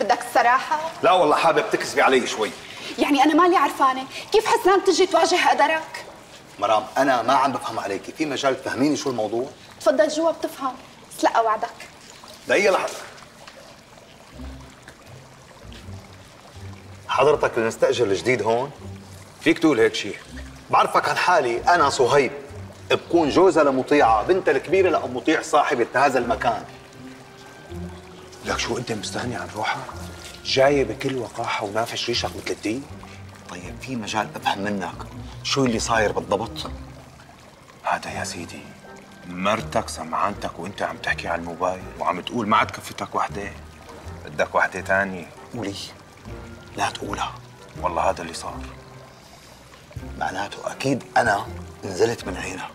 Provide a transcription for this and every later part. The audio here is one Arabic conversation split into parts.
بدك الصراحة؟ لا والله حابب تكذبي علي شوي. يعني أنا مالي عرفانة. كيف حسنان تجي تواجه قدرك؟ مرام أنا ما عم بفهم عليكي. في مجال تفهميني شو الموضوع؟ تفضل جوا بتفهم. بس لأ وعدك. دقيقة لحظة. حضرتك المستاجر الجديد هون؟ فيك تقول هيك شيء بعرفك عن حالي أنا صهيب. بكون جوزها لمطيعة بنتها الكبيرة لام مطيع صاحبة هذا المكان. لك شو أنت مستغني عن روحك؟ جاي بكل وقاحة ونافش ريشك مثل الدين؟ طيب في مجال أفهم منك. شو اللي صاير بالضبط؟ هذا يا سيدي مرتك سمعانتك وأنت عم تحكي على الموبايل وعم تقول ما عاد كفتك وحدة. بدك وحدة تانية. قولي. لا تقولها. والله هذا اللي صار. معناته أكيد أنا نزلت من عينها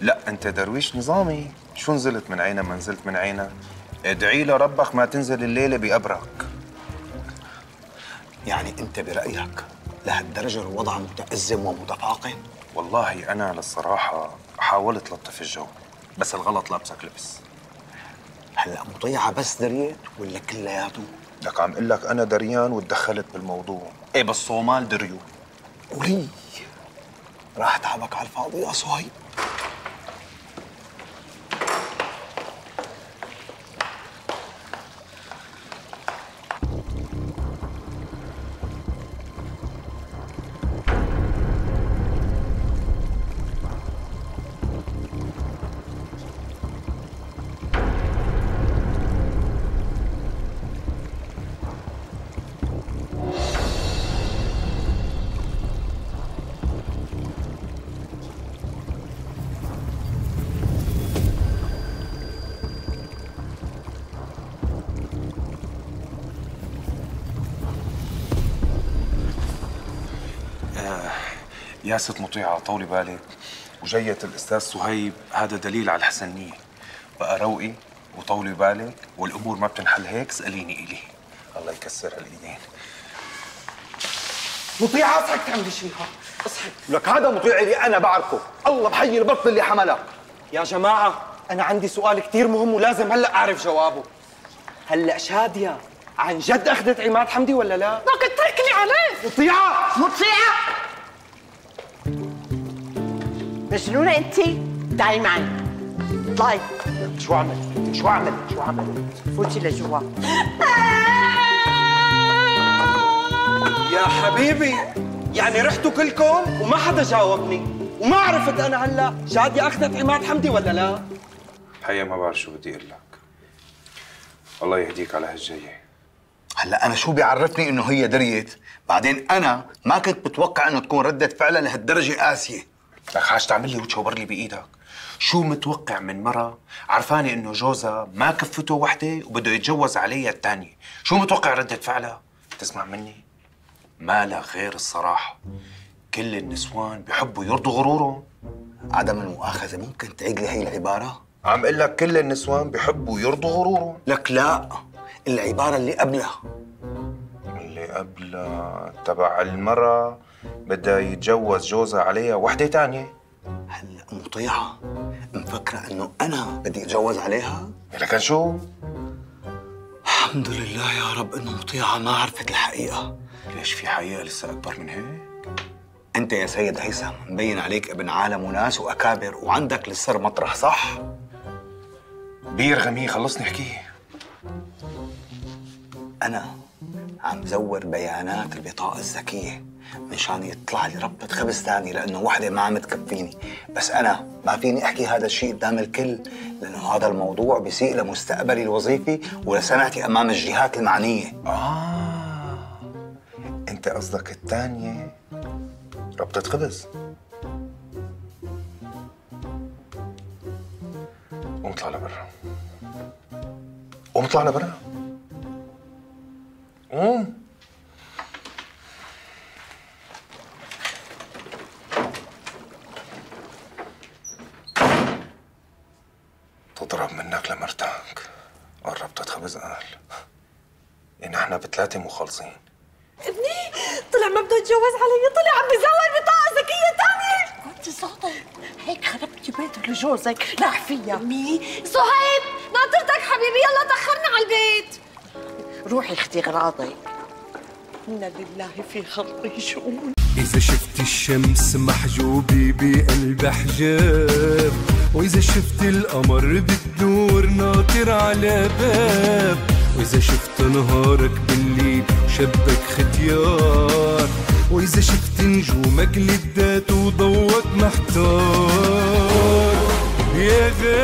لا أنت درويش نظامي. شو نزلت من عينها ما نزلت من عينها ادعي لربك ما تنزل الليلة بقبرك يعني انت برأيك لهالدرجه الوضع متأزم ومتفاقم؟ والله أنا للصراحة حاولت لطف الجو بس الغلط لابسك لبس هلا مطيعه بس دريت ولا كلياته لك عم أقول لك أنا دريان وتدخلت بالموضوع. إيه بس صومال دريو. قولي. راح تعبك على الفاضي يا صهيب. يا ست مطيعة طولي بالك وجية الأستاذ صهيب هذا دليل على الحسنية. بقى روقي وطولي بالك والأمور ما بتنحل هيك اسأليني إلي. الله يكسر هالإيدين مطيعة اصحك تعملي شيء اصحك. لك هذا مطيع اللي أنا بعرفه. الله بحيي البطل اللي حملك. يا جماعة أنا عندي سؤال كثير مهم ولازم هلأ أعرف جوابه. هلأ شادية عن جد أخذت عماد حمدي ولا لا؟ بدك تتركني عليه مطيعة! مطيعة! مجنونة أنت؟ تعالي معي اطلعي شو عملت؟ شو عملت؟ شو عملت؟ فوتي لجوا يا حبيبي يعني رحتوا كلكم وما حدا جاوبني وما عرفت أنا هلا شادية أخذت عماد حمدي ولا لا؟ الحقيقة ما بعرف شو بدي أقول لك الله يهديك على هالجاية هلا أنا شو بيعرفني إنه هي دريت بعدين أنا ما كنت متوقع إنه تكون ردة فعلها لهالدرجة قاسية لك حاج تعمل لي وتشاور لي بإيدك. شو متوقع من مرة؟ عرفانة إنه جوزها ما كفته وحدة وبده يتجوز عليها الثانية شو متوقع ردة فعلها؟ تسمع مني؟ ما لا غير الصراحة. كل النسوان بيحبوا يرضوا غرورهم. عدم المؤاخذة ممكن تعيد لي هي العبارة؟ عم أقول لك كل النسوان بيحبوا يرضوا غرورهم. لك لا. العبارة اللي قبلها. اللي قبل تبع المرة بدها يتجوز جوزها عليها وحدة تانية. هلا مطيعه مفكره إنه أنا بدي أتجوز عليها؟ لكن شو؟ الحمد لله يا رب إنه مطيعه ما عرفت الحقيقة. ليش في حقيقة لسه أكبر من هيك؟ أنت يا سيد هيثم مبين عليك ابن عالم وناس وأكابر وعندك للسر مطرح صح؟ بير غمي خلصني أحكيه. أنا عم زور بيانات البطاقة الذكيه مشان يطلع لي ربطة خبز ثاني لأنه وحدة ما عم تكفيني. بس أنا ما فيني أحكي هذا الشيء قدام الكل لأنه هذا الموضوع بيسيء لمستقبلي الوظيفي ولسمعتي أمام الجهات المعنية. آه. أنت قصدك الثانية ربطة خبز قوم اطلع لبرا. قوم اطلع لبرا. قوم. تضرب منك لمرتك قربت خبز قال إن إحنا بثلاثة مخلصين ابني طلع ما بده يتجوز علي طلع عم بزور بطاقة ذكية تانية. كنت صادق. هيك خربتي بيتك لجوزك لاح فيها مي صهيب ناطرتك حبيبي يلا دخلنا على البيت. روحي أختي غراضي. إنا لله في خلقه شؤون. إذا شفت الشمس محجوبة بقلب حجاب وإذا شفت القمر بتدور ناطر على باب وإذا شفت نهارك بالليل شبك ختيار وإذا شفت نجومك لدات وضوك محتار. يا غالي